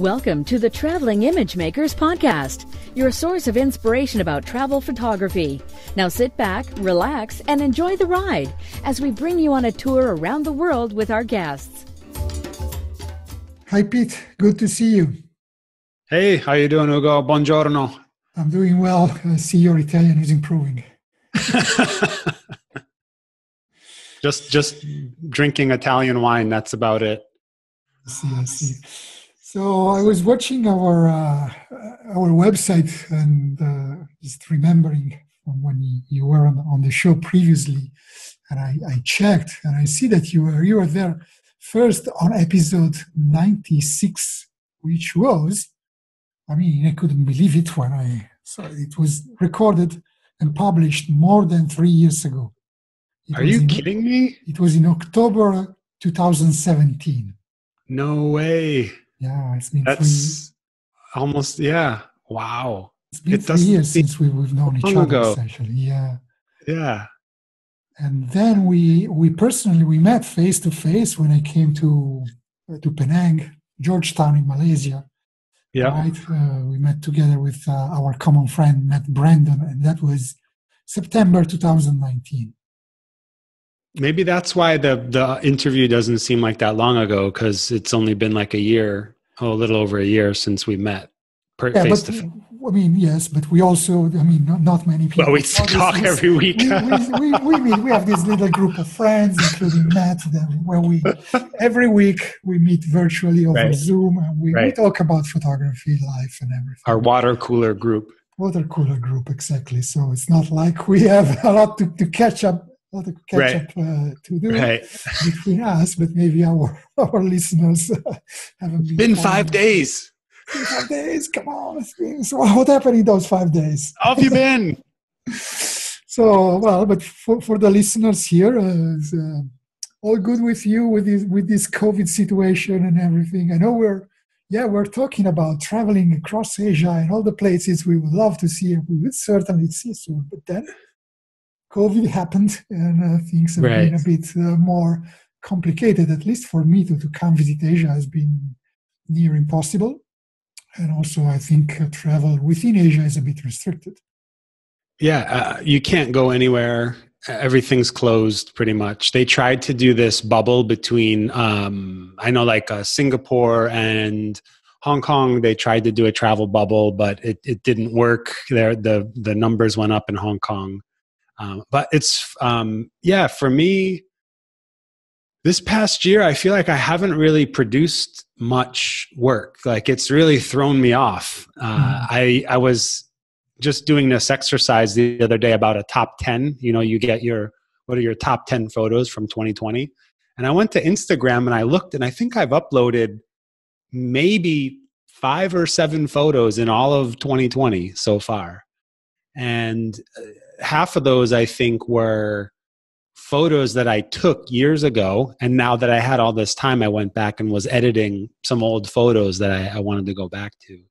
Welcome to the Traveling Image Makers Podcast, your source of inspiration about travel photography. Now sit back, relax, and enjoy the ride as we bring you on a tour around the world with our guests. Hi, Pete. Good to see you. Hey, how you doing, Ugo? Buongiorno. I'm doing well. I see your Italian is improving. just, just drinking Italian wine. That's about it. I see. I see. So I was watching our uh, our website and uh, just remembering from when you were on, on the show previously, and I, I checked and I see that you were you were there first on episode ninety six, which was, I mean, I couldn't believe it when I saw it. It was recorded and published more than three years ago. It Are you in, kidding me? It was in October 2017. No way. Yeah, it's been That's three, almost yeah. Wow. It's been it three years since we, we've known each other ago. essentially. Yeah. Yeah. And then we we personally we met face to face when I came to to Penang, Georgetown in Malaysia. Yeah. Right. Uh, we met together with uh, our common friend Matt Brandon, and that was September 2019 maybe that's why the the interview doesn't seem like that long ago because it's only been like a year oh, a little over a year since we met per, yeah, but, I mean, yes, but we also, I mean, not, not many people. Well, we talk every week. we, we, we, meet, we have this little group of friends, including Matt, where we, every week we meet virtually over right. Zoom and we, right. we talk about photography, life, and everything. Our water cooler group. Water cooler group, exactly. So it's not like we have a lot to, to catch up lot of catch right. up uh, to do right. between us, but maybe our our listeners uh, haven't been. Been five days. Been five days. Come on, so what happened in those five days? How have you been? so well, but for, for the listeners here, uh, uh, all good with you with this with this COVID situation and everything. I know we're yeah we're talking about traveling across Asia and all the places we would love to see and we would certainly see soon, but then COVID happened and uh, things have right. been a bit uh, more complicated. At least for me to, to come visit Asia has been near impossible. And also, I think uh, travel within Asia is a bit restricted. Yeah, uh, you can't go anywhere. Everything's closed pretty much. They tried to do this bubble between, um, I know, like uh, Singapore and Hong Kong. They tried to do a travel bubble, but it, it didn't work. There, the the numbers went up in Hong Kong um, but it's, um, yeah, for me, this past year, I feel like I haven't really produced much work. Like it's really thrown me off. Uh, mm. I, I was just doing this exercise the other day about a top 10. You know, you get your, what are your top 10 photos from 2020? And I went to Instagram and I looked and I think I've uploaded maybe five or seven photos in all of 2020 so far. And uh, half of those I think were photos that I took years ago. And now that I had all this time, I went back and was editing some old photos that I, I wanted to go back to.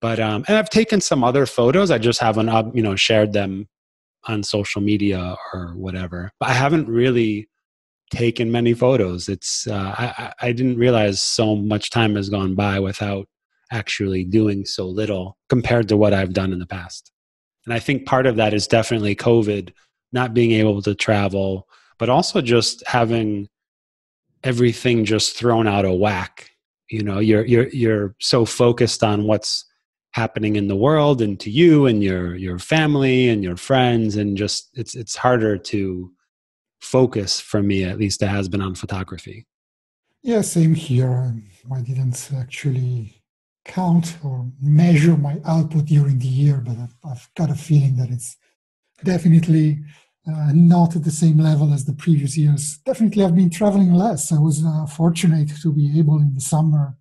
But, um, and I've taken some other photos. I just haven't, uh, you know, shared them on social media or whatever. But I haven't really taken many photos. It's, uh, I, I didn't realize so much time has gone by without actually doing so little compared to what I've done in the past. And I think part of that is definitely COVID, not being able to travel, but also just having everything just thrown out of whack. You know, you're you're you're so focused on what's happening in the world and to you and your your family and your friends and just it's it's harder to focus for me at least it has been on photography yeah same here i didn't actually count or measure my output during the year, but I've, I've got a feeling that it's definitely uh, not at the same level as the previous years. Definitely, I've been traveling less. I was uh, fortunate to be able in the summer,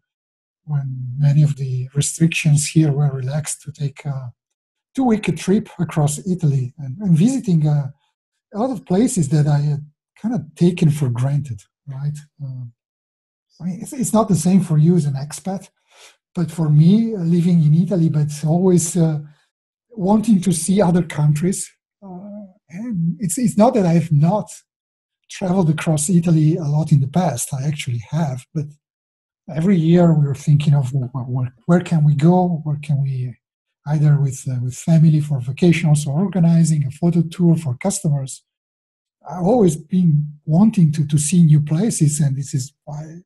when many of the restrictions here were relaxed, to take a two week trip across Italy and, and visiting uh, a lot of places that I had kind of taken for granted, right? Uh, I mean, it's, it's not the same for you as an expat but for me, living in Italy, but always uh, wanting to see other countries. Uh, and it's, it's not that I have not traveled across Italy a lot in the past. I actually have, but every year we were thinking of where, where can we go, where can we either with uh, with family for vacation, also organizing a photo tour for customers. I've always been wanting to to see new places, and this is why.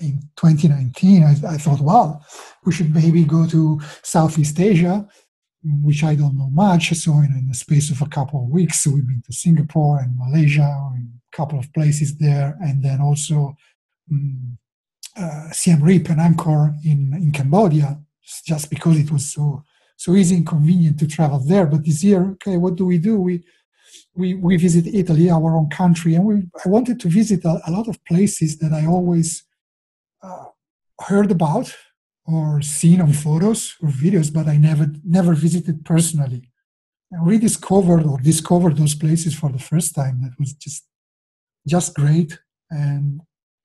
In 2019, I, I thought, well, we should maybe go to Southeast Asia, which I don't know much. So in, in the space of a couple of weeks, we've been to Singapore and Malaysia, a couple of places there, and then also um, uh, Siem Reap and Angkor in, in Cambodia just because it was so so easy and convenient to travel there. But this year, okay, what do we do? We we we visit Italy, our own country, and we I wanted to visit a, a lot of places that I always uh, heard about or seen on photos or videos, but I never never visited personally. Rediscovered or discovered those places for the first time. That was just just great and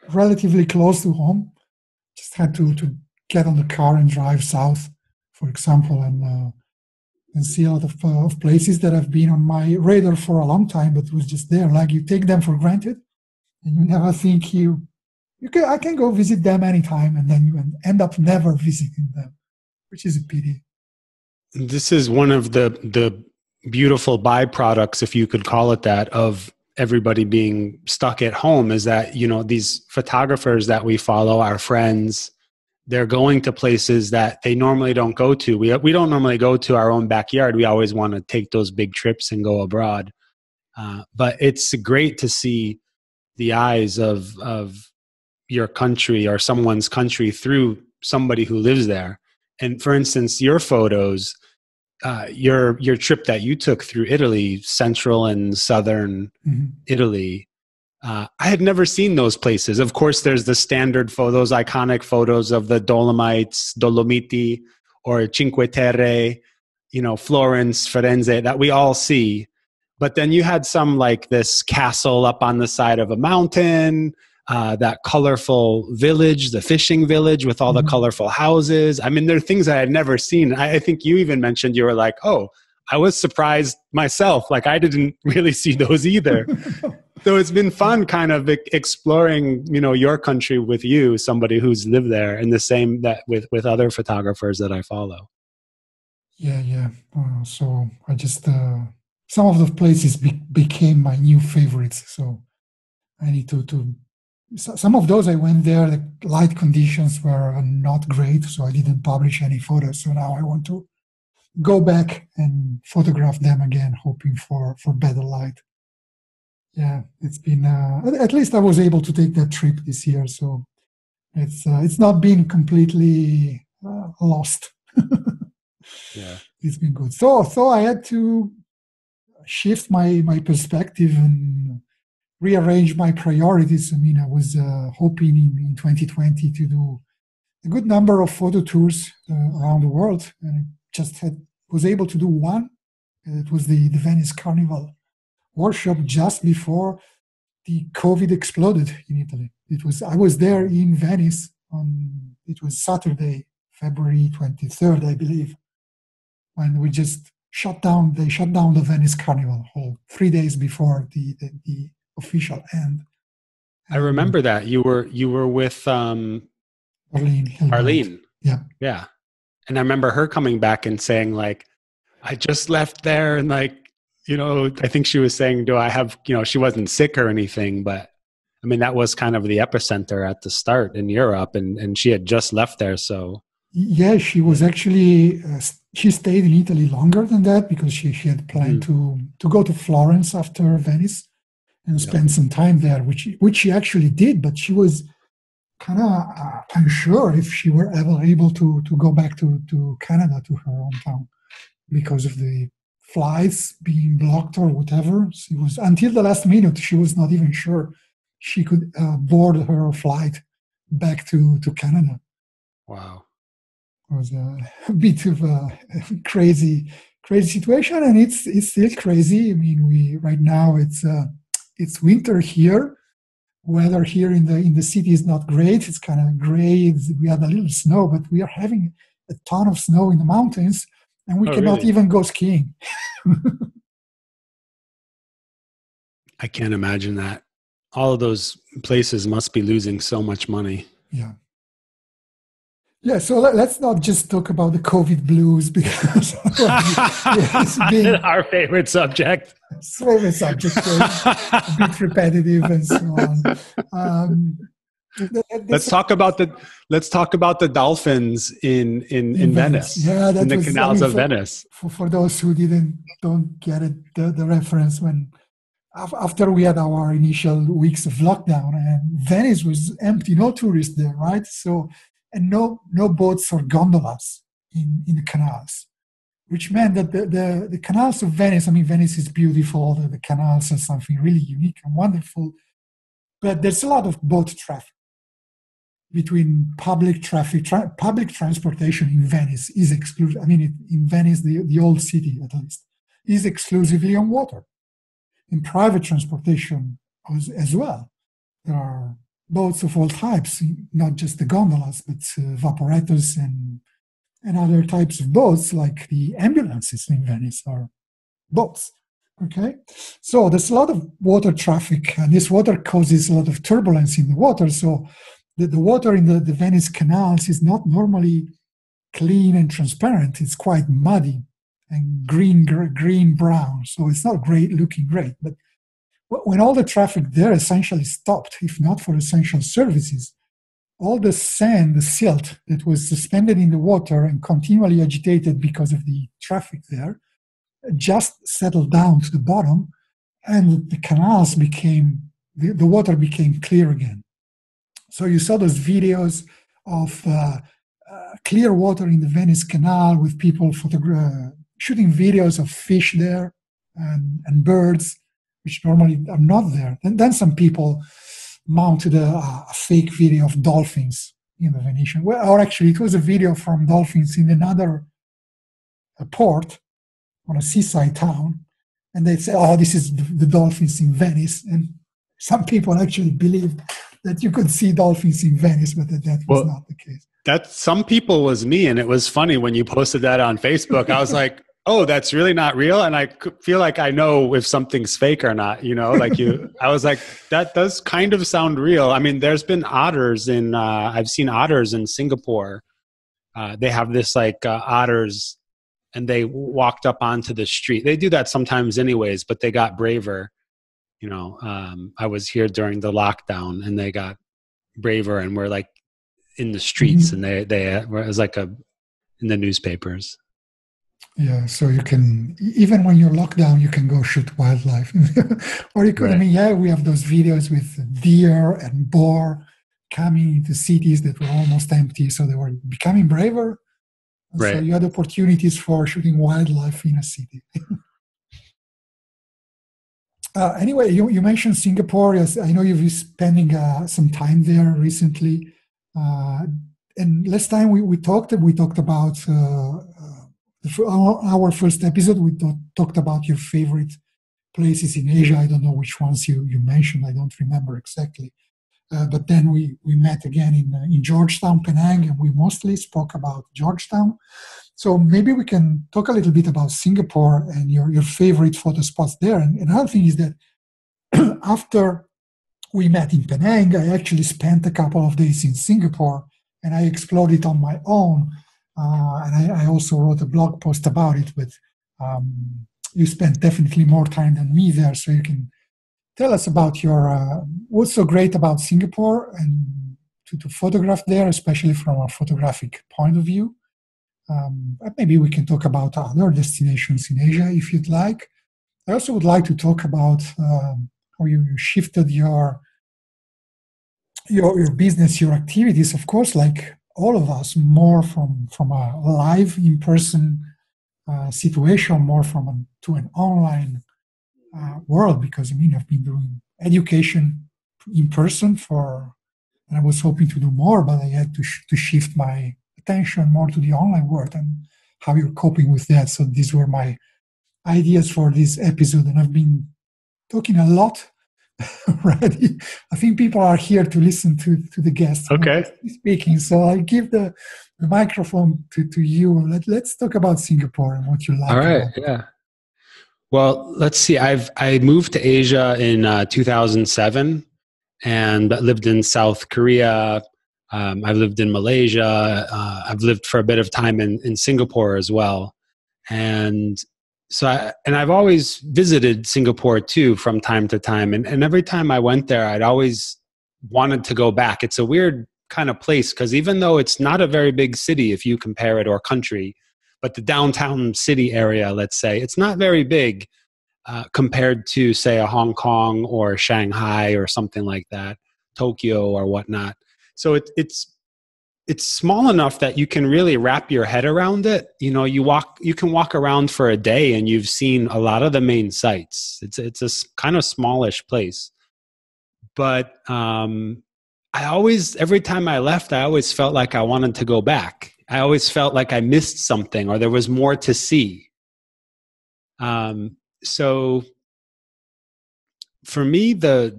relatively close to home. Just had to to get on the car and drive south, for example, and uh, and see a lot of, uh, of places that have been on my radar for a long time, but was just there. Like you take them for granted, and you never think you you can I can go visit them anytime, and then you end up never visiting them, which is a pity. This is one of the the beautiful byproducts, if you could call it that, of everybody being stuck at home is that you know these photographers that we follow our friends they're going to places that they normally don't go to. We we don't normally go to our own backyard. We always want to take those big trips and go abroad. Uh, but it's great to see the eyes of of your country or someone's country through somebody who lives there. And for instance, your photos, uh, your your trip that you took through Italy, central and southern mm-hmm. Italy, uh, I had never seen those places. Of course, there's the standard photos, iconic photos of the Dolomites, Dolomiti, or Cinque Terre, you know, Florence, Firenze, that we all see. But then you had some like this castle up on the side of a mountain, uh, that colorful village, the fishing village with all mm-hmm. the colorful houses. I mean, there are things I had never seen. I, I think you even mentioned you were like, oh, I was surprised myself. Like I didn't really see those either. so it's been fun kind of exploring you know your country with you somebody who's lived there and the same that with with other photographers that i follow yeah yeah uh, so i just uh, some of the places be- became my new favorites so i need to to some of those i went there the light conditions were not great so i didn't publish any photos so now i want to go back and photograph them again hoping for for better light yeah, it's been uh, at least I was able to take that trip this year, so it's uh, it's not been completely uh, lost. yeah, it's been good. So so I had to shift my my perspective and rearrange my priorities. I mean, I was uh, hoping in, in 2020 to do a good number of photo tours uh, around the world, and I just had was able to do one. It was the the Venice Carnival workshop just before the COVID exploded in Italy. It was I was there in Venice on it was Saturday, February 23rd, I believe, when we just shut down. They shut down the Venice Carnival Hall three days before the the, the official end. I remember that you were you were with um, Arlene. Arlene. Yeah, yeah, and I remember her coming back and saying like, "I just left there and like you know, I think she was saying, do I have, you know, she wasn't sick or anything, but I mean, that was kind of the epicenter at the start in Europe, and, and she had just left there. So, yeah, she was actually, uh, she stayed in Italy longer than that because she, she had planned mm. to, to go to Florence after Venice and spend some time there, which, which she actually did, but she was kind of uh, unsure if she were ever able to, to go back to, to Canada, to her hometown because of the flights being blocked or whatever. She was until the last minute. She was not even sure she could uh, board her flight back to to Canada. Wow, it was a, a bit of a crazy crazy situation, and it's it's still crazy. I mean, we right now it's uh, it's winter here. Weather here in the in the city is not great. It's kind of gray. It's, we had a little snow, but we are having a ton of snow in the mountains and we oh, cannot really? even go skiing. I can't imagine that. All of those places must be losing so much money. Yeah. Yeah, so let, us not just talk about the COVID blues because it's been our favorite subject. Favorite subject, a bit repetitive and so on. Um, let's talk about the let's talk about the dolphins in in, in, in Venice. Venice. Yeah, that in the was, canals I mean, of for, Venice. For, for those who didn't don't get it, the, the reference when after we had our initial weeks of lockdown and Venice was empty, no tourists there, right? So and no, no boats or gondolas in, in the canals, which meant that the, the, the canals of Venice, I mean, Venice is beautiful, the, the canals are something really unique and wonderful, but there's a lot of boat traffic between public traffic, tra- public transportation in Venice is exclusive. I mean, it, in Venice, the, the old city at least, is exclusively on water. In private transportation as, as well, there are boats of all types, not just the gondolas, but uh, vaporettos and and other types of boats, like the ambulances in Venice are boats. Okay, so there's a lot of water traffic, and this water causes a lot of turbulence in the water. So the, the water in the, the Venice canals is not normally clean and transparent. It's quite muddy and green, green brown. So it's not great looking great, but when all the traffic there essentially stopped, if not for essential services, all the sand, the silt that was suspended in the water and continually agitated because of the traffic there, just settled down to the bottom, and the canals became the, the water became clear again. So you saw those videos of uh, uh, clear water in the Venice Canal with people photogra- shooting videos of fish there and, and birds which normally are not there. And then some people mounted a, a fake video of dolphins in the Venetian. Well, or actually, it was a video from dolphins in another port on a seaside town. And they say, oh, this is the, the dolphins in Venice. And some people actually believed that you could see dolphins in Venice, but that, that was well, not the case. That some people was me, and it was funny when you posted that on Facebook. I was like, oh that's really not real? And i feel like i know if something's fake or not you know like you i was like that does kind of sound real. I mean there's been otters in uh, i've seen otters in singapore. Uh, they have this like uh, otters and they walked up onto the street. They do that sometimes anyways but they got braver you know um, i was here during the lockdown and they got braver and were like in the streets mm-hmm. and they they it was like a in the newspapers yeah, so you can even when you're locked down, you can go shoot wildlife, or you could. Right. I mean, yeah, we have those videos with deer and boar coming into cities that were almost empty, so they were becoming braver. Right. So you had opportunities for shooting wildlife in a city. uh, anyway, you, you mentioned Singapore. Yes, I know you've been spending uh, some time there recently. Uh, and last time we, we talked, we talked about uh, our first episode, we talked about your favorite places in Asia. I don't know which ones you, you mentioned. I don't remember exactly. Uh, but then we, we met again in, uh, in Georgetown, Penang, and we mostly spoke about Georgetown. So maybe we can talk a little bit about Singapore and your, your favorite photo spots there. And another thing is that after we met in Penang, I actually spent a couple of days in Singapore and I explored it on my own uh, and I, I, also wrote a blog post about it. But um, you spent definitely more time than me there, so you can tell us about your uh, what's so great about Singapore and to, to, photograph there, especially from a photographic point of view. Um, maybe we can talk about other destinations in Asia if you'd like. I also would like to talk about um, how you shifted your your your business, your activities, of course, like all of us more from from a live in person uh, situation more from an, to an online uh, world because I mean I've been doing education in person for and I was hoping to do more but I had to sh- to shift my attention more to the online world and how you're coping with that. So these were my ideas for this episode and I've been talking a lot already. I think people are here to listen to, to the guests okay. speaking. So I'll give the, the microphone to, to you. Let, let's talk about Singapore and what you like. All right. Yeah. Well, let's see. I've I moved to Asia in uh, 2007 and lived in South Korea Um, I've lived in Malaysia. Uh, I've lived for a bit of time in, in Singapore as well. And so, I, and I've always visited Singapore too from time to time. And, and every time I went there, I'd always wanted to go back. It's a weird kind of place because even though it's not a very big city, if you compare it or country, but the downtown city area, let's say, it's not very big uh, compared to, say, a Hong Kong or Shanghai or something like that, Tokyo or whatnot. So it, it's it's small enough that you can really wrap your head around it. You know, you walk, you can walk around for a day and you've seen a lot of the main sites. It's it's a kind of smallish place, but um, I always, every time I left, I always felt like I wanted to go back. I always felt like I missed something or there was more to see. Um, so for me, the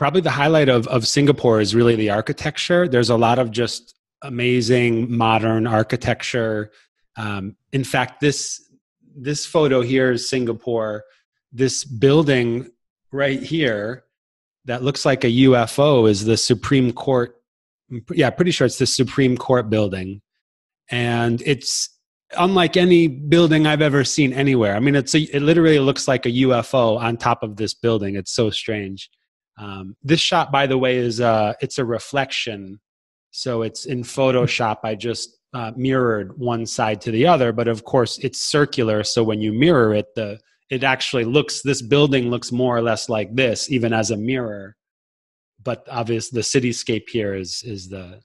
probably the highlight of, of Singapore is really the architecture. There's a lot of just amazing modern architecture. Um, in fact, this this photo here is Singapore. This building right here that looks like a UFO is the Supreme Court. Yeah, pretty sure it's the Supreme Court building, and it's unlike any building I've ever seen anywhere. I mean, it's a, it literally looks like a UFO on top of this building. It's so strange. Um, this shot, by the way, is uh, it's a reflection, so it's in Photoshop. I just uh, mirrored one side to the other, but of course it's circular. So when you mirror it, the it actually looks this building looks more or less like this even as a mirror but obviously the cityscape here is is the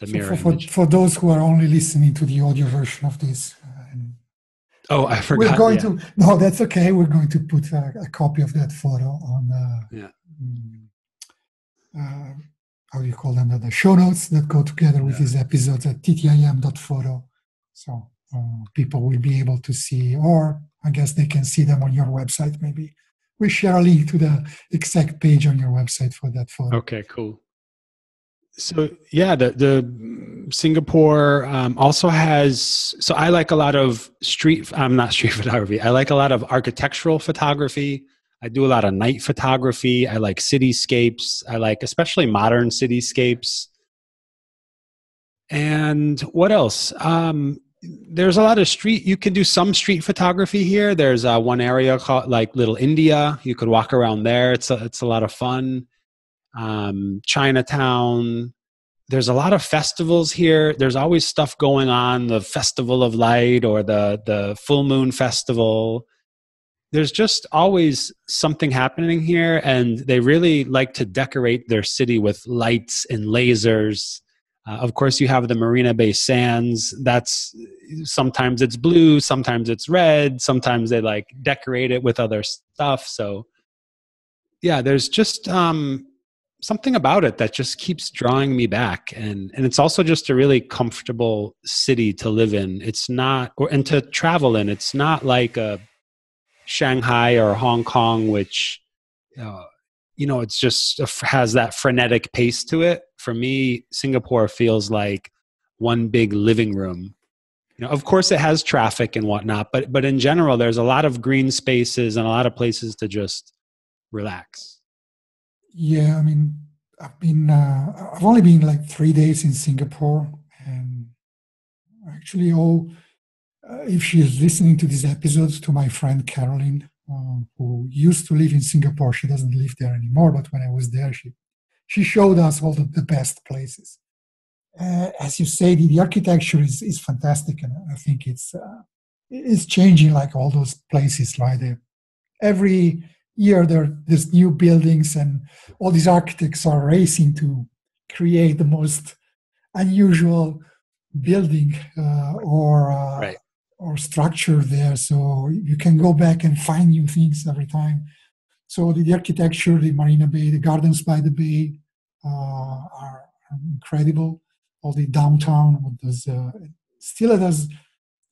the so mirror for, for, for, those who are only listening to the audio version of this uh, oh i forgot we're going yeah. to no that's okay we're going to put a, a copy of that photo on uh, yeah mm, uh, how do you call them the show notes that go together with yeah. these episodes at ttim.photo so uh, people will be able to see or I guess they can see them on your website. Maybe we share a link to the exact page on your website for that photo. Okay, cool. So yeah, the the Singapore um, also has. So I like a lot of street. I'm not street photography. I like a lot of architectural photography. I do a lot of night photography. I like cityscapes. I like especially modern cityscapes. And what else? Um, there's a lot of street you can do some street photography here there's uh, one area called like little india you could walk around there it's a, it's a lot of fun um, chinatown there's a lot of festivals here there's always stuff going on the festival of light or the the full moon festival there's just always something happening here and they really like to decorate their city with lights and lasers uh, of course, you have the Marina Bay Sands. That's sometimes it's blue, sometimes it's red, sometimes they like decorate it with other stuff. So, yeah, there's just um, something about it that just keeps drawing me back, and and it's also just a really comfortable city to live in. It's not, or and to travel in. It's not like a Shanghai or Hong Kong, which. Uh, you know it's just has that frenetic pace to it for me singapore feels like one big living room you know of course it has traffic and whatnot but but in general there's a lot of green spaces and a lot of places to just relax yeah i mean i've been uh, i've only been like three days in singapore and actually all if she is listening to these episodes to my friend caroline um, who used to live in Singapore. She doesn't live there anymore, but when I was there, she she showed us all the, the best places. Uh, as you say, the, the, architecture is, is fantastic, and I think it's uh, it's changing like all those places, right? There, every year there there's new buildings, and all these architects are racing to create the most unusual building uh, or uh, right or structure there. So you can go back and find new things every time. So the, the architecture, the Marina Bay, the gardens by the bay uh, are, are, incredible. All the downtown, there's, uh, still there's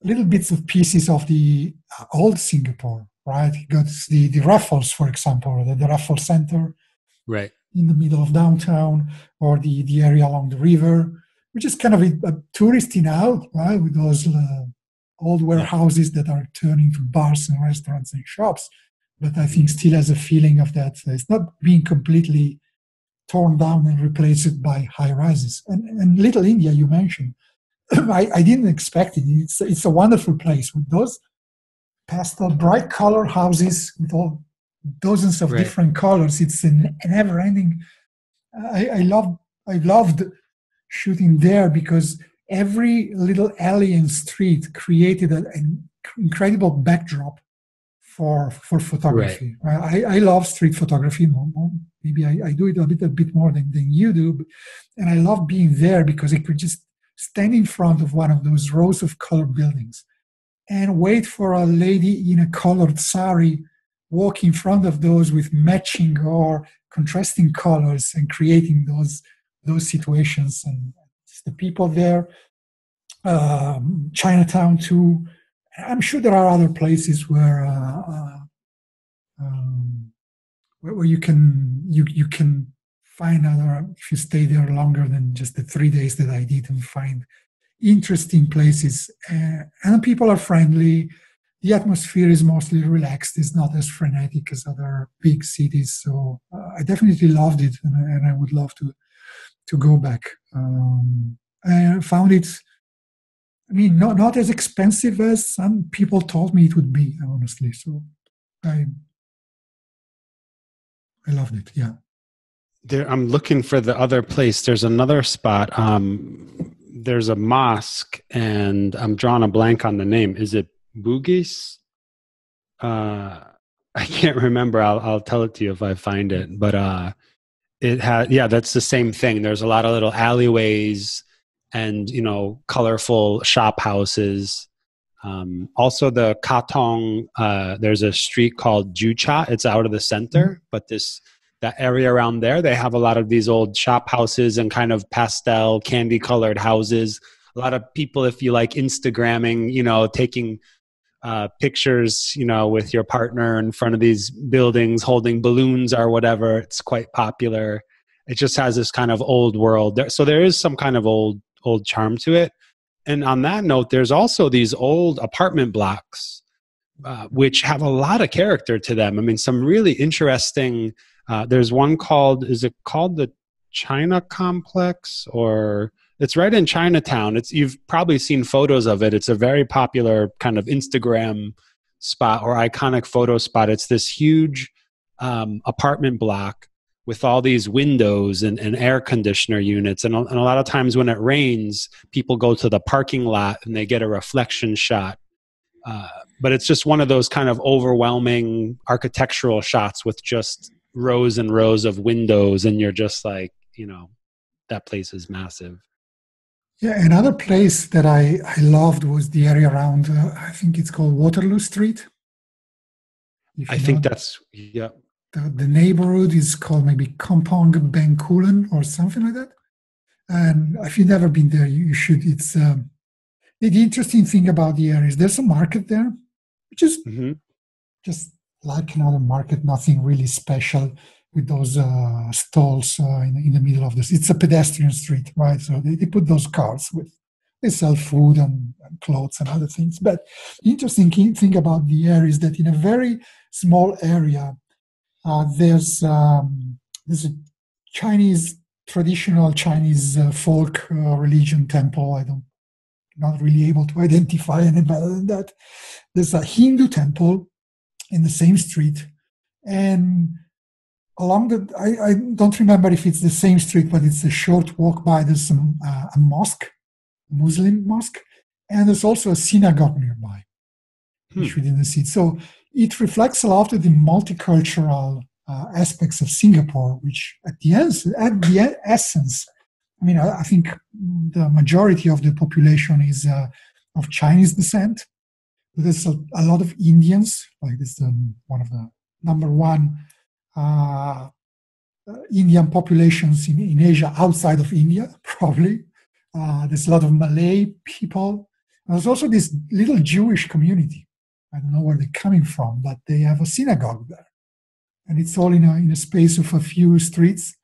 little bits of pieces of the uh, old Singapore, right? You got the, the Raffles, for example, the, the Raffles Center. Right. In the middle of downtown or the, the area along the river, which is kind of a, a touristy now, right? With those uh, old warehouses that are turning to bars and restaurants and shops. But I think still has a feeling of that. It's not being completely torn down and replaced by high rises. And, and Little India, you mentioned, I, I, didn't expect it. It's, it's a wonderful place with those pastel, bright color houses with all dozens of right. different colors. It's an, a never ending. I, I loved I loved shooting there because every little alley and street created an incredible backdrop for for photography. Right. I, I love street photography. Maybe I, I do it a bit a bit more than, than you do, and I love being there because I could just stand in front of one of those rows of colored buildings and wait for a lady in a colored sari walk in front of those with matching or contrasting colors and creating those those situations and the people there um, chinatown too. I'm sure there are other places where uh, uh, um, where, you can you you can find other if you stay there longer than just the three days that i did and find interesting places. Uh, and people are friendly. The atmosphere is mostly relaxed. It's not as frenetic as other big cities. So uh, i definitely loved it and I, and I, would love to to go back um, i found it i mean not, not as expensive as some people told me it would be honestly so i i loved it yeah there i'm looking for the other place there's another spot um there's a mosque and i'm drawing a blank on the name is it Bugis. Uh, I can't remember. I'll I'll tell it to you if I find it. But uh, it had yeah, that's the same thing. There's a lot of little alleyways and you know colorful shop houses. Um, also, the Katong. Uh, there's a street called Joo Chiat. It's out of the center, mm-hmm. but this that area around there, they have a lot of these old shop houses and kind of pastel candy colored houses. A lot of people, if you like Instagramming, you know, taking uh, pictures, you know, with your partner in front of these buildings holding balloons or whatever. It's quite popular. It just has this kind of old world. There, so there is some kind of old old charm to it. And on that note, there's also these old apartment blocks, uh, which have a lot of character to them. I mean, some really interesting. Uh, there's one called. Is it called the China Complex or? It's right in Chinatown. It's you've probably seen photos of it. It's a very popular kind of Instagram spot or iconic photo spot. It's this huge um, apartment block with all these windows and, and air conditioner units. And, and a lot of times when it rains, people go to the parking lot and they get a reflection shot. Uh, but it's just one of those kind of overwhelming architectural shots with just rows and rows of windows, and you're just like, you know, that place is massive. Yeah, another place that I, I loved was the area around, uh, I think it's called Waterloo Street. I think that's, yeah. The, the, neighborhood is called maybe Kampong Bencoolen or something like that. And if you've never been there, you, you should. It's um, the, the, interesting thing about the area is there's a market there, which is mm-hmm. just like another market, nothing really special with those uh, stalls uh, in, in, the middle of this. It's a pedestrian street, right? So they, they put those cars with they sell food and, and, clothes and other things. But the interesting thing about the area is that in a very small area, uh, there's um, there's a Chinese traditional Chinese uh, folk uh, religion temple. I don't not really able to identify any better than that. There's a Hindu temple in the same street, and along the I, I, don't remember if it's the same street but it's a short walk by there's some uh, a mosque muslim mosque and there's also a synagogue nearby hmm. which we didn't see so it reflects a lot of the multicultural uh, aspects of singapore which at the end at the essence i mean i, I think the majority of the population is uh, of chinese descent there's a, a, lot of indians like this um, one of the number one uh, Indian populations in, in Asia outside of India, probably. Uh, there's a lot of Malay people. There's also this little Jewish community. I don't know where they're coming from, but they have a synagogue there. And it's all in a, in a space of a few streets.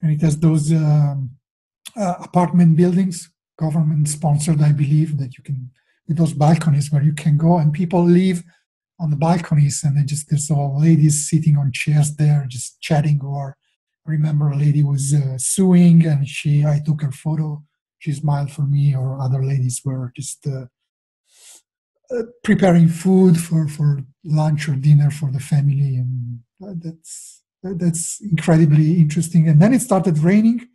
And it has those um, uh, apartment buildings, government sponsored, I believe, that you can, with those balconies where you can go and people live on the balconies and then just there's all ladies sitting on chairs there just chatting or remember a lady was uh, suing and she i took her photo. She smiled for me or other ladies were just uh, uh, preparing food for for lunch or dinner for the family and that's that's incredibly interesting. And then it started raining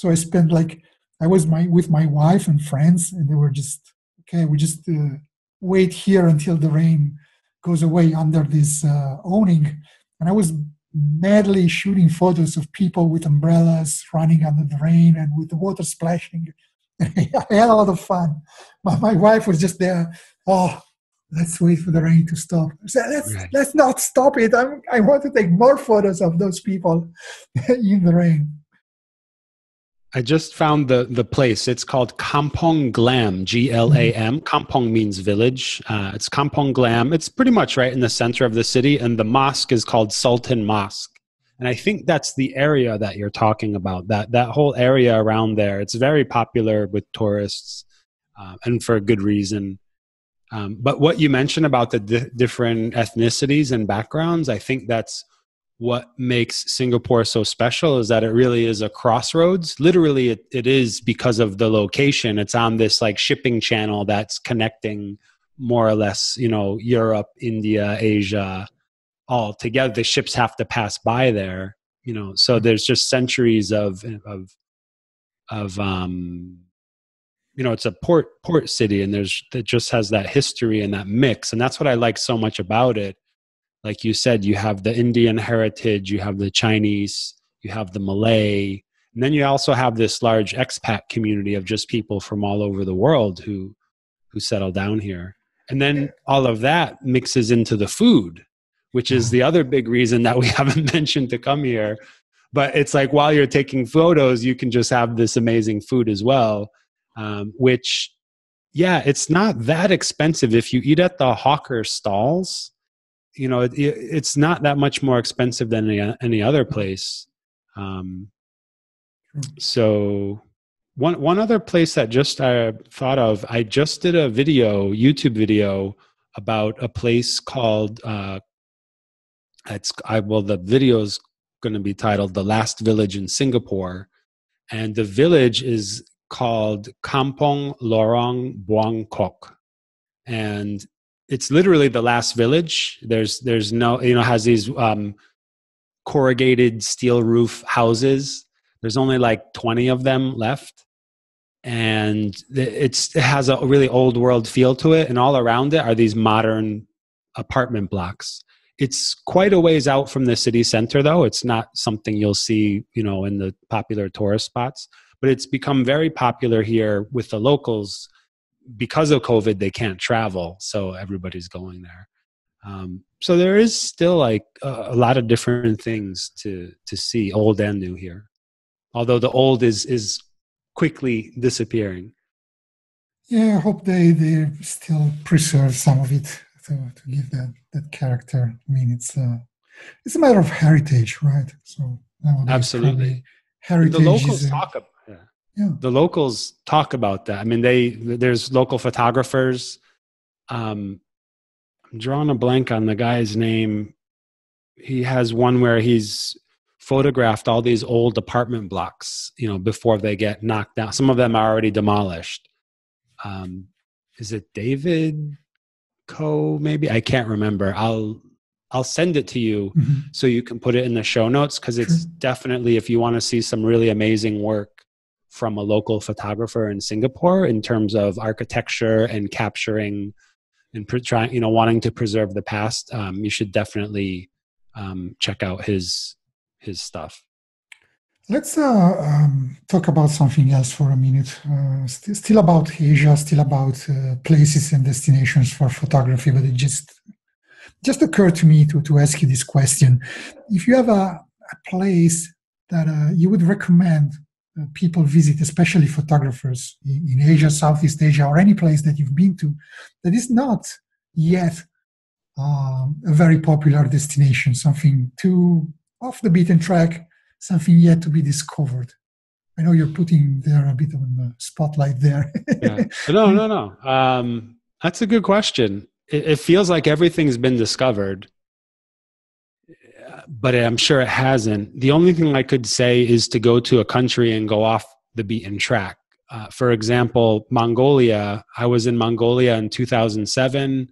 so i spent like i was my with my wife and friends and they were just okay we just uh, wait here until the rain goes away under this uh, awning and i was madly shooting photos of people with umbrellas running under the rain and with the water splashing. I had a lot of fun. My, my wife was just there. Oh, let's wait for the rain to stop. Let's right. let's not stop it. I'm, I want to take more photos of those people in the rain. I just found the the place. It's called Kampong Glam, G L A M. Kampong means village. Uh, it's Kampong Glam. It's pretty much right in the center of the city, and the mosque is called Sultan Mosque. And I think that's the area that you're talking about. That that whole area around there. It's very popular with tourists, uh, and for a good reason. Um, but what you mentioned about the di- different ethnicities and backgrounds, I think that's what makes Singapore so special is that it really is a crossroads. Literally, it, it is because of the location. It's on this like shipping channel that's connecting more or less, you know, Europe, India, Asia, all together. The ships have to pass by there, you know. So mm-hmm. there's just centuries of of of um, you know, it's a port port city, and there's it just has that history and that mix, and that's what I like so much about it like you said, you have the Indian heritage, you have the Chinese, you have the Malay, and then you also have this large expat community of just people from all over the world who who settle down here. And then all of that mixes into the food, which is the other big reason that we haven't mentioned to come here. But it's like while you're taking photos, you can just have this amazing food as well, um, which, yeah, it's not that expensive. If you eat at the hawker stalls, you know it, it's not that much more expensive than any, any other place. Um, so one one other place that just I thought of, I just did a video, YouTube video about a place called uh, it's I well the video is going to be titled "The Last Village in Singapore," and the village is called Kampong Lorong Buangkok, and it's literally the last village. There's there's no you know has these um, corrugated steel roof houses. There's only like 20 of them left, and it's it has a really old world feel to it. And all around it are these modern apartment blocks. It's quite a ways out from the city center, though. It's not something you'll see, you know, in the popular tourist spots. But it's become very popular here with the locals because of COVID, they can't travel, so everybody's going there. Um, so there is still like a, a, lot of different things to to see, old and new here. Although the old is is quickly disappearing. Yeah, I hope they they still preserve some of it to, to give that that character. I mean, it's a uh, it's a matter of heritage, right? So absolutely, heritage. The locals talk about yeah. the locals talk about that. I mean, they there's local photographers. Um, I'm drawing a blank on the guy's name. He has one where he's photographed all these old apartment blocks, you know, before they get knocked down. Some of them are already demolished. Um, is it David Co? Maybe I can't remember. I'll I'll send it to you mm-hmm. so you can put it in the show notes because it's sure. definitely if you want to see some really amazing work from a local photographer in Singapore in terms of architecture and capturing and pre- trying, you know, wanting to preserve the past. Um, you should definitely um, check out his his stuff. Let's uh, um, talk about something else for a minute. Uh, st- still about Asia, still about uh, places and destinations for photography, but it just just occurred to me to, to ask you this question. If you have a, a place that uh, you would recommend people visit, especially photographers in, Asia, Southeast Asia, or any place that you've been to that is not yet um, a very popular destination, something too off the beaten track, something yet to be discovered. I know you're putting there a bit of a spotlight there. yeah. No, no, no. Um, that's a good question. It, it feels like everything's been discovered but I'm sure it hasn't. The only thing I could say is to go to a country and go off the beaten track. Uh, for example, Mongolia. I was in Mongolia in 2007.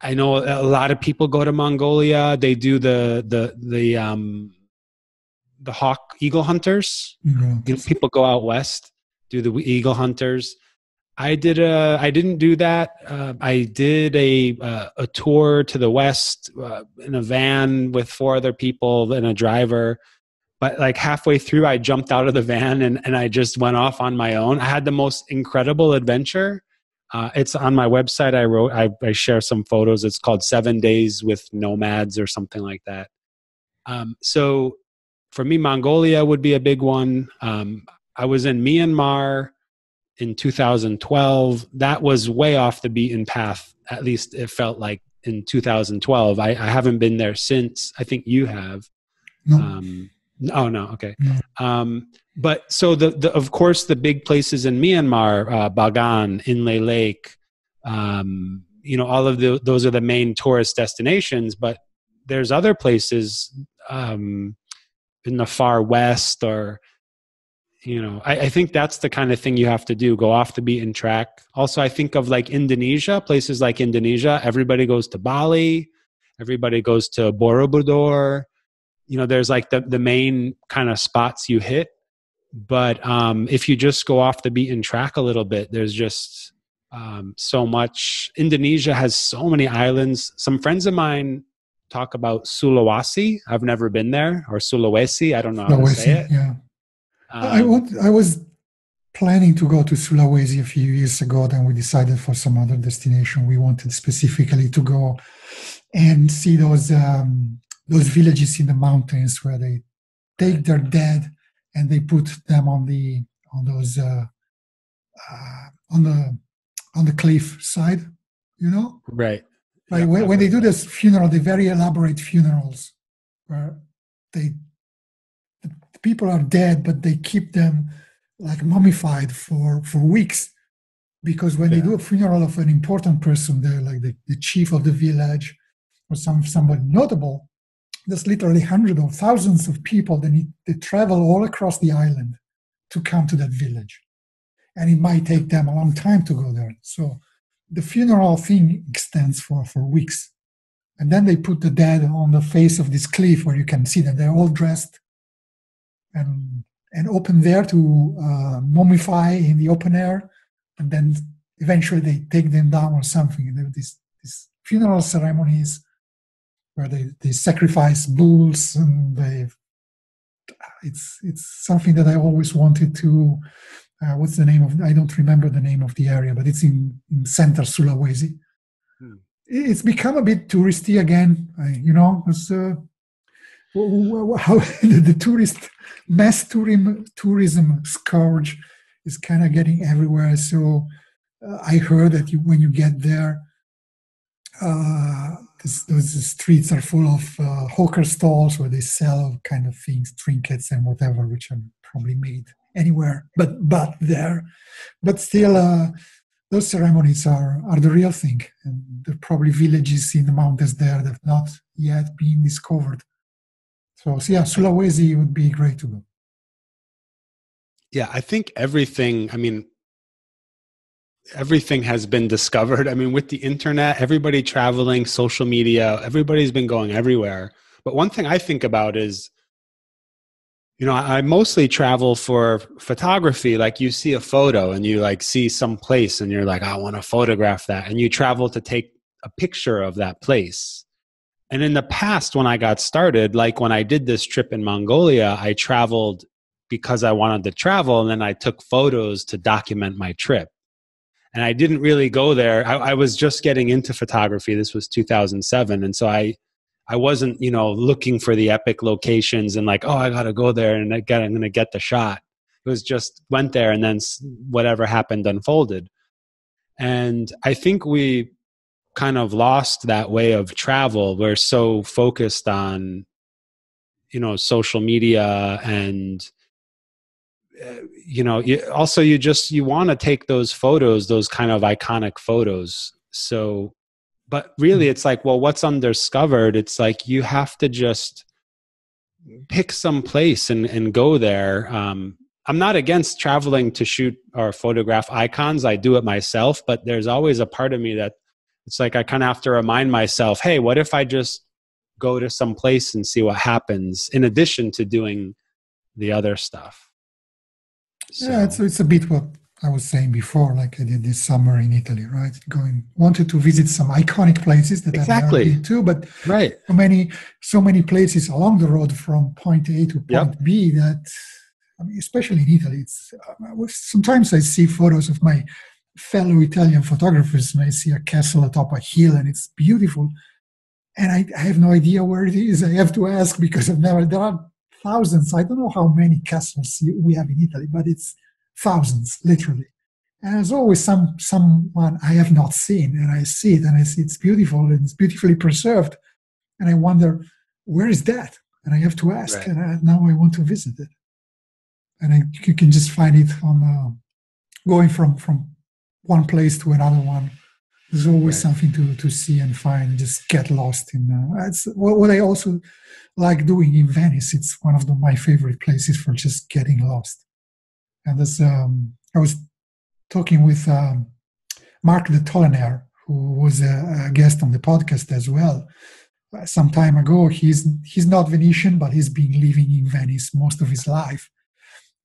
I know a lot of people go to Mongolia. They do the the the um, the hawk eagle hunters. Yeah. You know, people go out west, do the eagle hunters. I did a. I didn't do that. Uh, I did a uh, a tour to the west uh, in a van with four other people and a driver. But like halfway through, I jumped out of the van and and I just went off on my own. I had the most incredible adventure. Uh, it's on my website. I wrote. I, I share some photos. It's called Seven Days with Nomads or something like that. Um, so for me, Mongolia would be a big one. Um, I was in Myanmar in 2012. That was way off the beaten path. At least it felt like in 2012. I, I haven't been there since. I think you have. No. Um, oh no, okay. No. Um, but so the, the of course the big places in Myanmar, uh, Bagan, Inle Lake, um, you know, all of the, those are the main tourist destinations. But there's other places um, in the far west or you know I, I, think that's the kind of thing you have to do go off the beaten track. Also i think of like indonesia places like indonesia everybody goes to bali everybody goes to borobudur. You know there's like the, the main kind of spots you hit. But um, if you just go off the beaten track a little bit there's just um, so much. Indonesia has so many islands. Some friends of mine talk about sulawesi. I've never been there or sulawesi i don't know how to say it. yeah I, Um, want, I was planning to go to Sulawesi a few years ago. Then we decided for some other destination. We wanted specifically to go and see those um, those villages in the mountains where they take their dead and they put them on the on those uh, uh, on the on the cliff side. You know, right like Yeah, when, when they do this funeral, the very elaborate funerals where they the people are dead, but they keep them like mummified for for weeks because when they do a funeral of an important person, they're like the, the chief of the village or some somebody notable. There's literally hundreds of thousands of people that need they travel all across the island to come to that village, and it might take them a long time to go there. So the funeral thing extends for for weeks, and then they put the dead on the face of this cliff where you can see that they're all dressed and and open there to uh, mummify in the open air, and then eventually they take them down or something. And there are these, these funeral ceremonies where they, they sacrifice bulls and they it's it's something that I always wanted to. Uh, what's the name of? I don't remember the name of the area, but it's in in center Sulawesi. Hmm. It's become a bit touristy again. I, you know, it's, uh, how the, tourist mass tourism tourism scourge is kind of getting everywhere. So uh, I heard that you, when you get there, uh, this, those streets are full of uh, hawker stalls where they sell kind of things, trinkets and whatever, which are probably made anywhere but but there. But still, uh, those ceremonies are are the real thing, and there are probably villages in the mountains there that have not yet been discovered. So, yeah, Sulawesi would be great to go. yeah i think everything i mean everything has been discovered. I mean with the internet everybody traveling social media everybody's been going everywhere. But one thing i think about is you know I mostly travel for photography. Like you see a photo and you like see some place and you're like i want to photograph that. And you travel to take a picture of that place and in the past when i got started like when i did this trip in mongolia i traveled because I wanted to travel, and then I took photos to document my trip. And I didn't really go there. I, I, was just getting into photography. This was 2007, and so I, I wasn't, you know, looking for the epic locations and like, oh, I got to go there and I got, I'm going to get the shot. It was just went there, and then whatever happened unfolded. And I think we kind of lost that way of travel. We're so focused on, you know, social media and you know you, also you just you want to take those photos those kind of iconic photos. So but really it's like well what's undiscovered? It's like you have to just pick some place and, and go there. Um, i'm not against traveling to shoot or photograph icons. I do it myself but there's always a part of me that it's like i kind of have to remind myself hey what if i just go to some place and see what happens in addition to doing the other stuff so. yeah it's, it's a bit what I was saying before, like I did this summer in Italy, right? Going wanted to visit some iconic places that exactly. I've been to, but right, so many so many places along the road from point A to point yep. B that, I mean, especially in Italy, it's uh, sometimes I see photos of my fellow Italian photographers, and I see a castle atop a hill, and it's beautiful, and I, I have no idea where it is. I have to ask because I've never. There are thousands. I don't know how many castles we have in Italy, but it's thousands, literally. And there's always some someone I have not seen, and I see it, and I see it's beautiful and it's beautifully preserved, and I wonder where is that? And I have to ask, right. and I, now I want to visit it. And I, you can just find it on uh, going from from one place to another one. There's always right. something to to see and find. Just get lost in. Uh, it's what, what I also like doing in Venice. It's one of the, my favorite places for just getting lost and this, um, I was talking with um, Mark de Tollenaire, who was a, a, guest on the podcast as well uh, some time ago. He's he's not Venetian, but he's been living in Venice most of his life,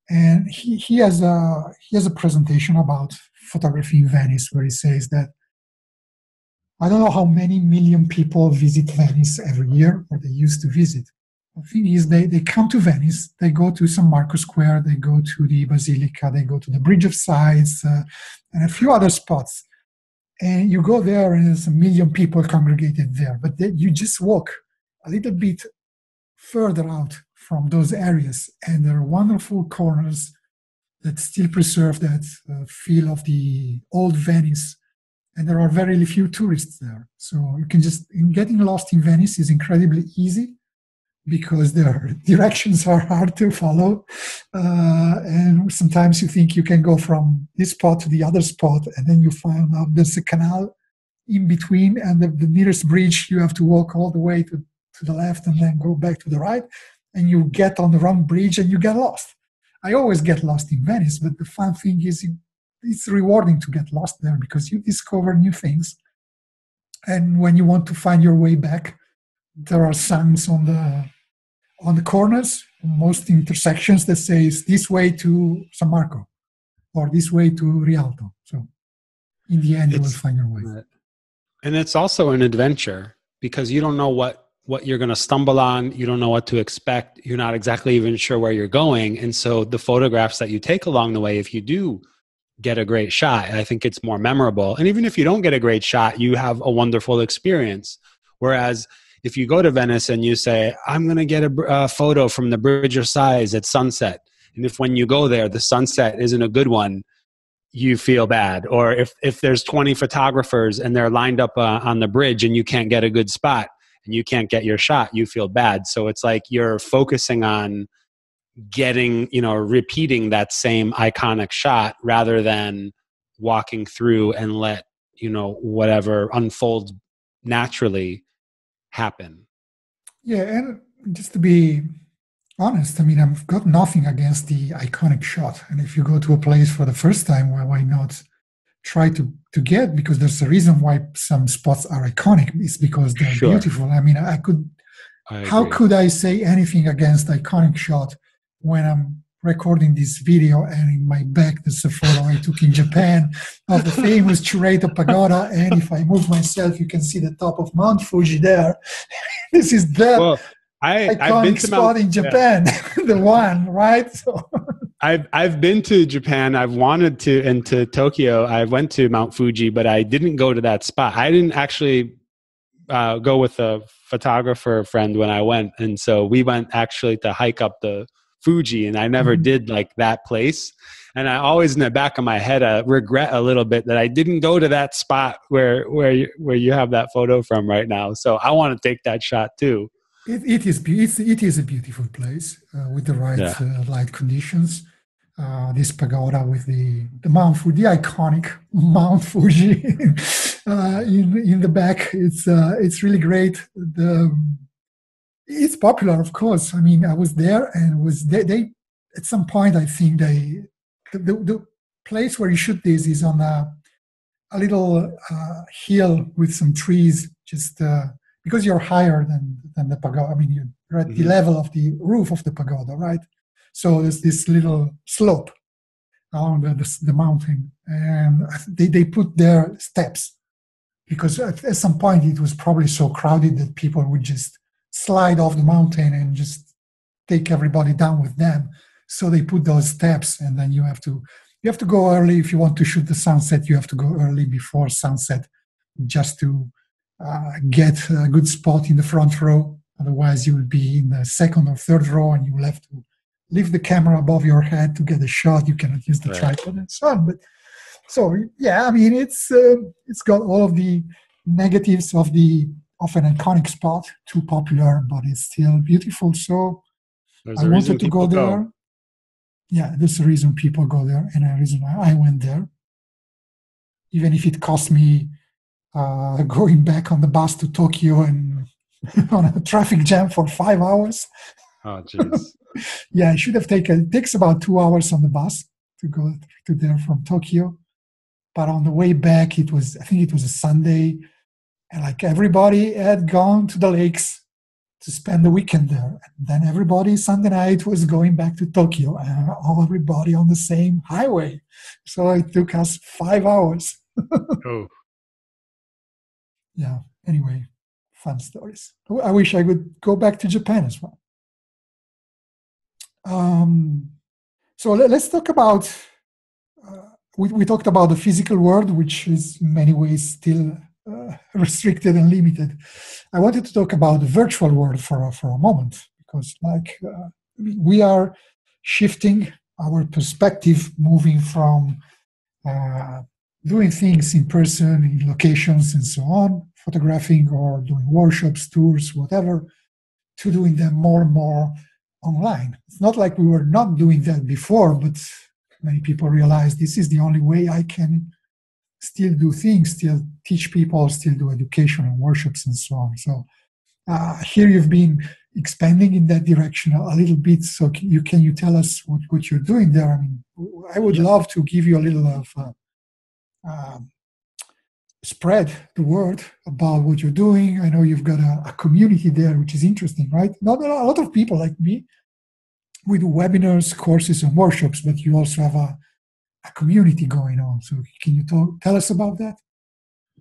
and he, he has a he has a presentation about photography in Venice where he says that I don't know how many million people visit Venice every year, or they used to visit, the thing is they, they come to Venice, they go to San Marco Square, they go to the Basilica, they go to the Bridge of Sighs, uh, and a few other spots. And you go there and there's a million people congregated there. But you just walk a little bit further out from those areas and there are wonderful corners that still preserve that uh, feel of the old Venice. And there are very few tourists there. So you can just, in getting lost in Venice is incredibly easy because their directions are hard to follow. Uh, and sometimes you think you can go from this spot to the other spot, and then you find out there's a canal in between, and the, the nearest bridge you have to walk all the way to, to the left and then go back to the right, and you get on the wrong bridge and you get lost. I always get lost in Venice, but the fun thing is it's rewarding to get lost there because you discover new things. And when you want to find your way back, there are signs on the on the corners, most intersections that says this way to San Marco or this way to Rialto. So in the end, it's, you will find your way. And it's also an adventure because you don't know what what you're going to stumble on. You don't know what to expect. You're not exactly even sure where you're going. And so the photographs that you take along the way, if you do get a great shot, I think it's more memorable. And even if you don't get a great shot, you have a wonderful experience. Whereas if you go to Venice and you say, I'm going to get a, a photo from the Bridge of Sighs at sunset, and if when you go there the sunset isn't a good one, you feel bad. Or if, if there's 20 photographers and they're lined up uh, on the bridge and you can't get a good spot and you can't get your shot, you feel bad. So it's like you're focusing on getting, you know, repeating that same iconic shot rather than walking through and let, you know, whatever unfolds naturally happen. Yeah, and just to be honest, I mean, I've got nothing against the iconic shot. And if you go to a place for the first time, why not try to, to get? Because there's a reason why some spots are iconic. It's because they're sure. beautiful. I mean, I could, I how could I say anything against iconic shot when I'm recording this video and in my back there's a photo I took in Japan of the famous Chureito Pagoda and if I move myself you can see the top of Mount Fuji there. this is the well, I, iconic spot Mount, in Japan, yeah. the one, right? So I've I've been to Japan. I've wanted to and to Tokyo. I went to Mount Fuji, but I didn't go to that spot. I didn't actually uh, go with a photographer friend when I went, and so we went actually to hike up the Fuji, and I never mm-hmm. did like that place. And I always in the back of my head I regret a little bit that I didn't go to that spot where where you, where you have that photo from right now. So I want to take that shot too. It, it is it's, it is a beautiful place uh, with the right yeah. uh, light conditions. Uh, this pagoda with the the Mount Fuji, the iconic Mount Fuji, uh, in in the back. It's uh, it's really great. The it's popular, of course. I mean, I was there and was they, they at some point. I think they the, the, the place where you shoot this is on a a little uh, hill with some trees, just uh, because you're higher than than the pagoda. I mean, you're at mm-hmm. the level of the roof of the pagoda, right? So there's this little slope along the, the, the mountain, and they, they put their steps because at, at some point it was probably so crowded that people would just slide off the mountain and just take everybody down with them. So they put those steps, and then you have to you have to go early if you want to shoot the sunset. You have to go early before sunset, just to uh, get a good spot in the front row. Otherwise, you will be in the second or third row, and you will have to lift the camera above your head to get a shot. You cannot use the right. tripod and so on. But so yeah, I mean, it's uh, it's got all of the negatives of the of an iconic spot, too popular, but it's still beautiful. So there's I wanted to go there. Go. Yeah, there's a reason people go there, and a reason why I went there. Even if it cost me uh, going back on the bus to Tokyo and on a traffic jam for five hours. Oh, jeez. Yeah, I should have taken. It takes about two hours on the bus to go to there from Tokyo, but on the way back, it was I think it was a Sunday, and like everybody had gone to the lakes to spend the weekend there. And then everybody Sunday night was going back to Tokyo, and all everybody on the same highway. So it took us five hours. oh. Yeah. Anyway, fun stories. I wish I could go back to Japan as well. Um, so let, us talk about. Uh, we, we talked about the physical world, which is many ways still uh, restricted and limited. I wanted to talk about the virtual world for for a moment because, like, uh, we are shifting our perspective, moving from uh, doing things in person, in locations, and so on, photographing or doing workshops, tours, whatever, to doing them more and more online. It's not like we were not doing that before, but many people realize this is the only way I can still do things, still teach people, still do education and workshops and so on. So uh, here you've been expanding in that direction a, little bit. So can you can you tell us what, what you're doing there? I mean, I would love to give you a little of uh, um, spread the word about what you're doing. I know you've got a, a community there, which is interesting, right? Not a lot of people like me. We do webinars, courses, and workshops, but you also have a, a community going on. So, can you talk, tell us about that?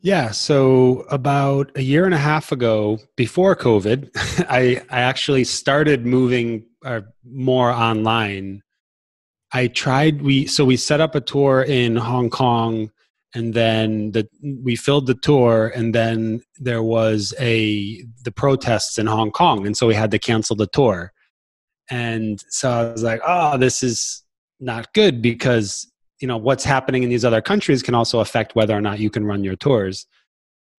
Yeah. So, about a year and a half ago, before COVID, I, I actually started moving uh, more online. I tried, we, so we set up a tour in Hong Kong and then the, we filled the tour and then there was a the protests in hong kong and so we had to cancel the tour. And so i was like oh this is not good because you know what's happening in these other countries can also affect whether or not you can run your tours.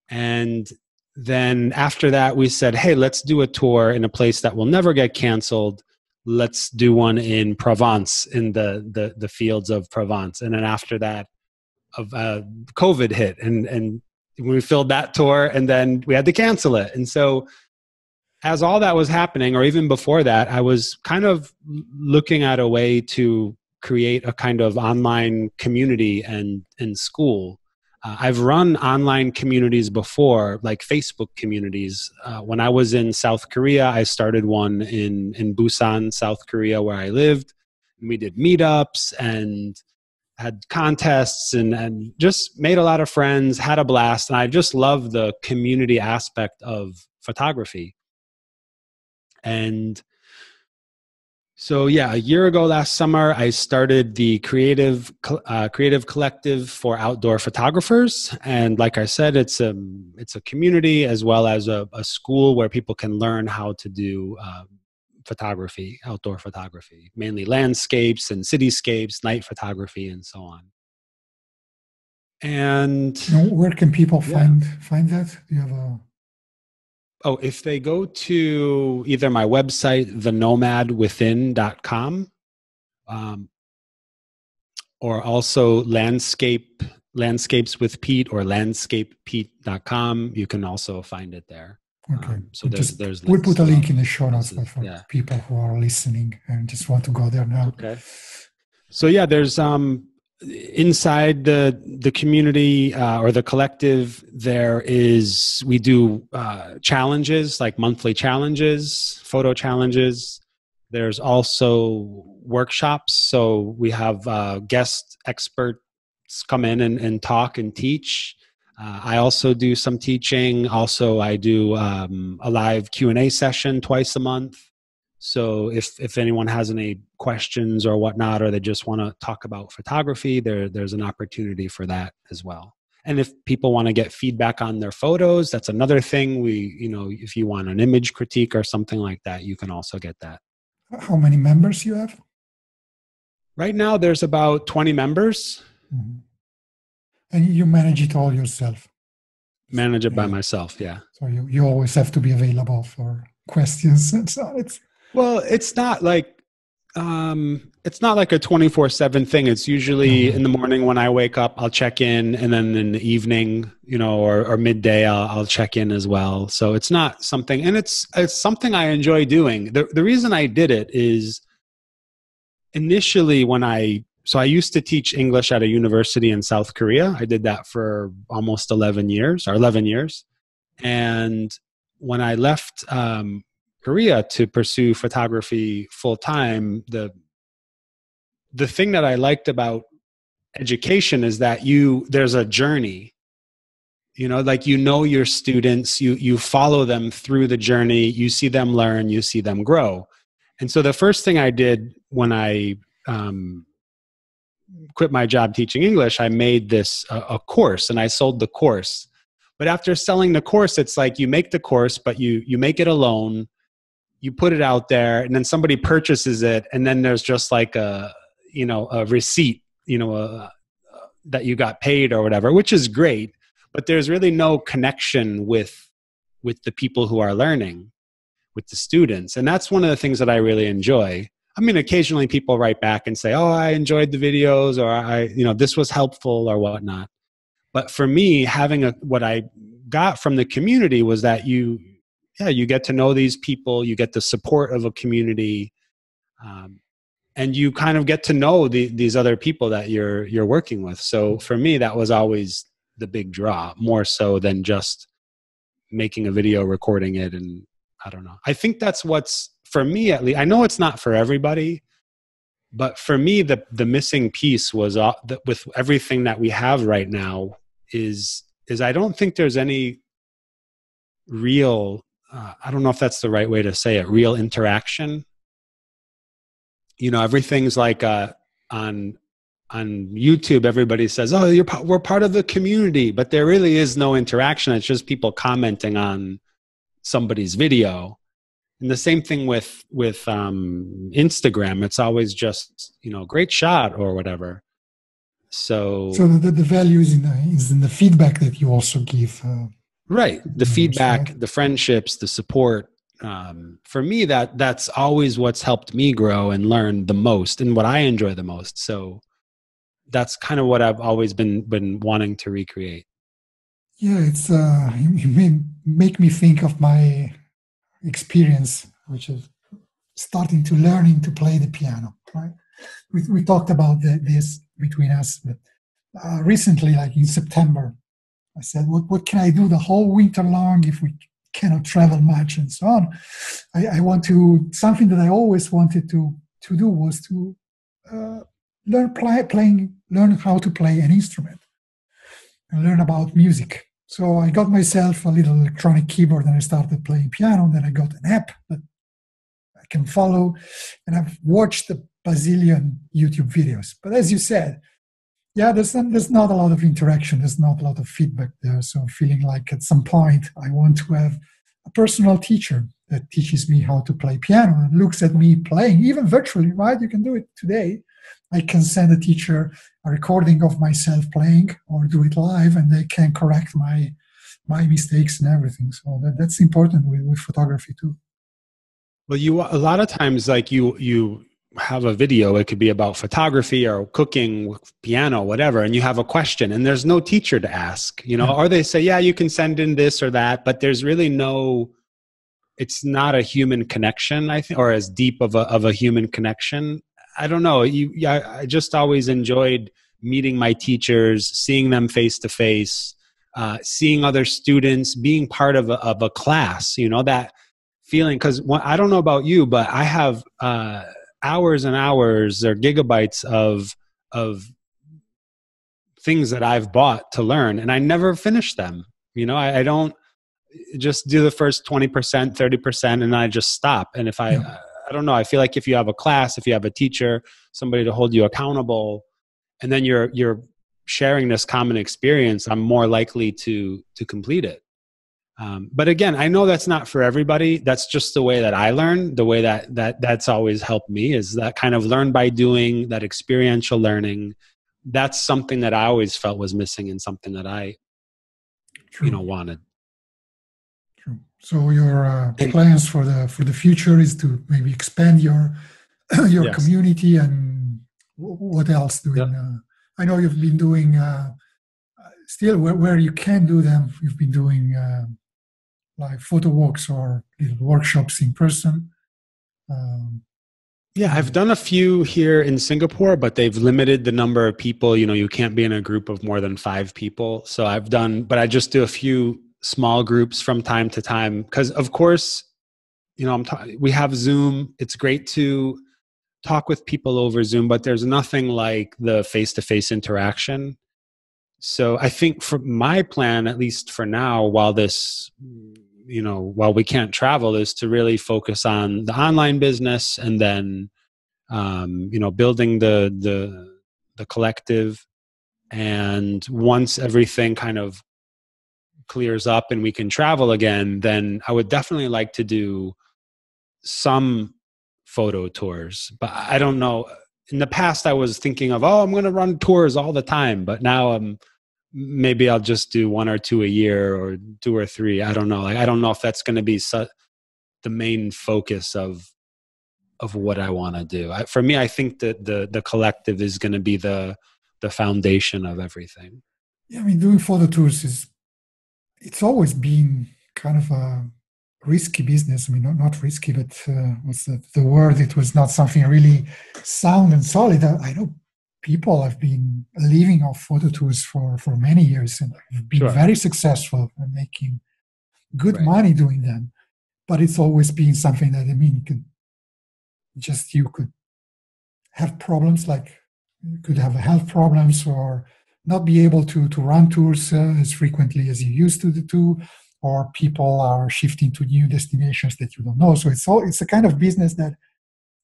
And then after that we said hey let's do a tour in a place that will never get canceled. Let's do one in provence in the the, the fields of provence. And then after that of uh, COVID hit, and and we filled that tour, and then we had to cancel it. And so, as all that was happening, or even before that, I was kind of looking at a way to create a kind of online community and and school. Uh, I've run online communities before, like Facebook communities. Uh, when I was in South Korea, I started one in in Busan, South Korea, where I lived. And we did meetups and had contests and, and just made a lot of friends, had a blast. And I just love the community aspect of photography. And so yeah, a year ago last summer, I started the creative uh, creative collective for outdoor photographers, and like I said, it's a it's a community as well as a, a school where people can learn how to do uh, photography, outdoor photography, mainly landscapes and cityscapes, night photography, and so on. And where can people find yeah. find that? Do you have a Oh, if they go to either my website, thenomadwithin.com, um, or also landscape landscapes with Pete or landscapepete.com. You can also find it there. Okay. Um, so there's there's we'll put a link in the show notes for yeah. people who are listening and just want to go there now. Okay. So yeah, there's um inside the the community uh, or the collective there is we do uh, challenges like monthly challenges, photo challenges. There's also workshops. So we have uh, guest experts come in and, and talk and teach. Uh, I also do some teaching. Also, I do um, a live Q and A session twice a month. So if if anyone has any questions or whatnot, or they just want to talk about photography, there there's an opportunity for that as well. And if people want to get feedback on their photos, that's another thing. We you know if you want an image critique or something like that, you can also get that. How many members you have? Right now, there's about 20 members. Mhm. And you manage it all yourself. Manage it by myself. Yeah. So you, you always have to be available for questions and so. It's Well, it's not like um it's not like a 24/7 thing. It's usually Mhm. in the morning when I wake up, I'll check in and then in the evening, you know, or, or midday I'll, I'll check in as well. So it's not something and it's it's something I enjoy doing. The the reason I did it is initially when I so I used to teach English at a university in South Korea. I did that for almost 11 years or 11 years. And when I left um, Korea to pursue photography full time, the the thing that I liked about education is that you there's a journey. You know, like you know your students, you you follow them through the journey, you see them learn, you see them grow. And so the first thing I did when I um, quit my job teaching English, I made this a, a course and I sold the course. But after selling the course, it's like you make the course, but you you make it alone. You put it out there and then somebody purchases it and then there's just like a you know a receipt you know that you got paid or whatever which is great but there's really no connection with with the people who are learning with the students. And that's one of the things that i really enjoy i mean occasionally people write back and say oh i enjoyed the videos or i you know this was helpful or whatnot. But for me having a what i got from the community was that you yeah you get to know these people you get the support of a community um, and you kind of get to know the, these other people that you're you're working with. So for me that was always the big draw more so than just making a video recording it and i don't know. I think that's what's for me at least i know it's not for everybody but for me the the missing piece was uh, that with everything that we have right now is is i don't think there's any real uh, I don't know if that's the right way to say it, real interaction. You know, everything's like uh, on on YouTube. Everybody says, "Oh, you're we're part of the community," but there really is no interaction. It's just people commenting on somebody's video. And the same thing with with um, Instagram. It's always just you know, great shot or whatever. So, so the, the value is in the, is in the feedback that you also give. Uh, right the feedback the friendships the support um, for me that that's always what's helped me grow and learn the most and what i enjoy the most so that's kind of what i've always been been wanting to recreate Yeah, it's uh, you, you may make me think of my experience, which is starting to learning to play the piano. Right? We we talked about the, this between us, but uh, recently, like in September, I said, "What what can I do the whole winter long if we cannot travel much and so on?" I, I want to something that I always wanted to to do was to uh, learn play, playing, learn how to play an instrument and learn about music. So I got myself a little electronic keyboard and I started playing piano. Then I got an app that I can follow, and I've watched a bazillion YouTube videos. But as you said, yeah, there's there's not a lot of interaction. There's not a lot of feedback there. So I'm feeling like at some point I want to have a personal teacher that teaches me how to play piano and looks at me playing, even virtually. Right? You can do it today. I can send a teacher a recording of myself playing or do it live and they can correct my my mistakes and everything. So that, that's important with, with photography too. Well you a lot of times like you you have a video. It could be about photography or cooking piano whatever and you have a question and there's no teacher to ask you know? Or they say yeah you can send in this or that but there's really no it's not a human connection i think or as deep of a of a human connection i don't know you I, I just always enjoyed meeting my teachers seeing them face to face uh, seeing other students being part of a, of a class you know that feeling because i don't know about you but i have uh, hours and hours or gigabytes of of things that I've bought to learn, and I never finish them. You know, I, I don't just do the first twenty percent, thirty percent, and I just stop. And if I, yeah. I don't know, I feel like if you have a class, if you have a teacher, somebody to hold you accountable, and then you're you're sharing this common experience, I'm more likely to to complete it. Um, but again, I know that's not for everybody. That's just the way that I learn. The way that that that's always helped me is that kind of learn by doing, that experiential learning. That's something that I always felt was missing, and something that I, True. you know, wanted. So your uh, plans for the for the future is to maybe expand your your yes. community and what else doing? Yep. Uh, I know you've been doing. Uh, still where, where you can do them you've been doing uh, like photo walks or little workshops in person. Um, yeah, I've done a few here in Singapore, but they've limited the number of people. You know, you can't be in a group of more than five people. So I've done, but I just do a few small groups from time to time because, of course, you know, I'm ta- we have Zoom. It's great to talk with people over Zoom, but there's nothing like the face-to-face interaction. So I think for my plan, at least for now, while this you know while we can't travel is to really focus on the online business and then um, you know building the the the collective and once everything kind of clears up and we can travel again then i would definitely like to do some photo tours but i don't know in the past i was thinking of oh i'm going to run tours all the time but now i'm maybe I'll just do one or two a year or two or three. I don't know. Like I don't know if that's going to be su- the main focus of of what I want to do. I, for me, I think that the the collective is going to be the the foundation of everything. Yeah, I mean, doing photo tours is it's always been kind of a risky business. I mean, not, not risky, but uh, what's the, the word? It was not something really sound and solid. I, I know people have been living off photo tours for, for many years and have been sure. very successful and making good right. money doing them. But it's always been something that I mean, you could just you could have problems like you could have health problems or not be able to to run tours uh, as frequently as you used to do or people are shifting to new destinations that you don't know. So it's all it's a kind of business that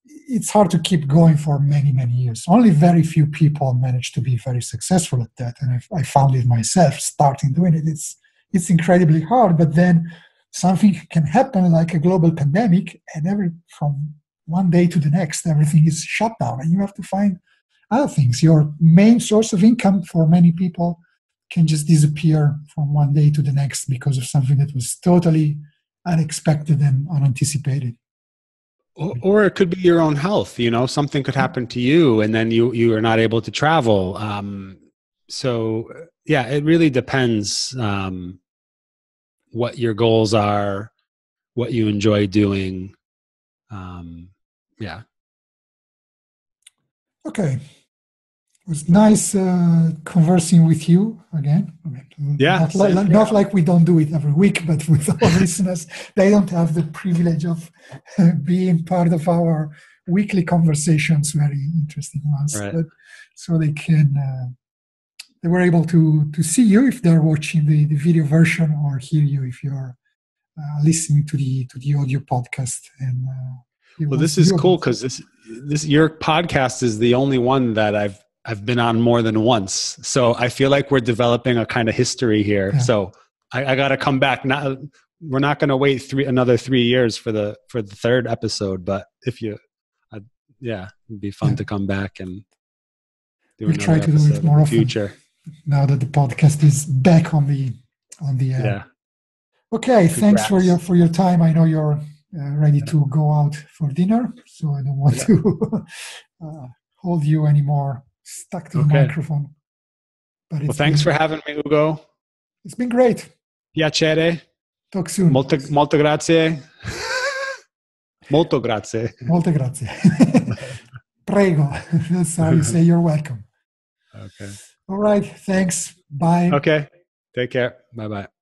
it's hard to keep going for many many years. Only very few people manage to be very successful at that and I, I, found it myself starting doing it. It's it's incredibly hard but then something can happen like a global pandemic and every from one day to the next everything is shut down and you have to find other things. Your main source of income for many people can just disappear from one day to the next because of something that was totally unexpected and unanticipated. Or it could be your own health you know something could happen to you and then you you are not able to travel. Um so yeah it really depends um what your goals are what you enjoy doing. Um yeah. Okay was nice uh, conversing with you again. I mean, yeah, not, like, yeah. not like we don't do it every week, but with our listeners, they don't have the privilege of uh, being part of our weekly conversations, very interesting ones. Right. But, so they can uh, they were able to to see you if they're watching the, the video version or hear you if you're uh, listening to the to the audio podcast and. Uh, well, this is cool because this this your podcast is the only one that I've I've been on more than once. So I feel like we're developing a kind of history here. Yeah. So I, I got to come back. Not we're not going to wait three another three years for the for the third episode. But if you, I, yeah, it'd be fun yeah. to come back and do we'll try to do it more often. Future. Now that the podcast is back on the on the air. Yeah. Okay. Congrats. Thanks for your for your time. I know you're uh, ready to go out for dinner, so I don't want Yeah. to uh, hold you anymore stuck to the microphone. But Well, thanks been, for having me, Ugo. It's been great. Piacere. Talk soon. Molto, molto grazie. molto grazie. Molte grazie. Prego. That's how you say you're welcome. Okay. All right. Thanks. Bye. Okay. Take care. Bye bye.